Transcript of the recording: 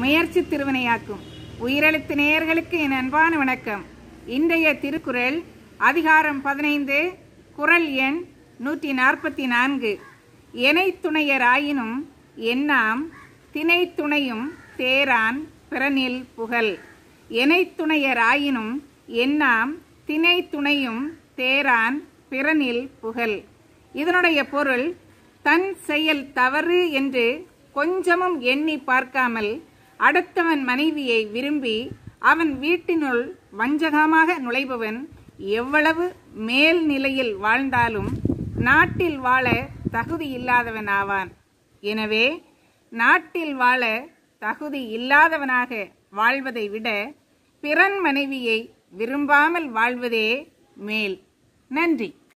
முயற்சி திருவினையாக்கும். உயிரெழுத்து நேயர்களுக்கு என் அன்பான வணக்கம். இன்றைய திருக்குறள் அதிகாரம் பதினைந்து குறள் எண் நூற்றி நாற்பத்தி நான்கு. எனை துணையராயினும் எண்ணாம் திணை துணையும் தேரான் பிறனில் புகழ். எனை துணையராயினும் எண்ணாம் திணை துணையும் தேரான் பிறனில் புகழ். இதனுடைய பொருள் தன் செயல் தவறு என்று கொஞ்சமும் எண்ணி பார்க்காமல் அடுத்தவன் மனைவியை விரும்பி அவன் வீட்டினுள் வஞ்சகமாக நுழைபவன் எவ்வளவு மேல் நிலையில் வாழ்ந்தாலும் நாட்டில் வாழ தகுதி இல்லாதவன் ஆவான். எனவே நாட்டில் வாழ தகுதி இல்லாதவனாக வாழ்வதை விட பிறன் மனைவியை விரும்பாமல் வாழ்வதே மேல். நன்றி.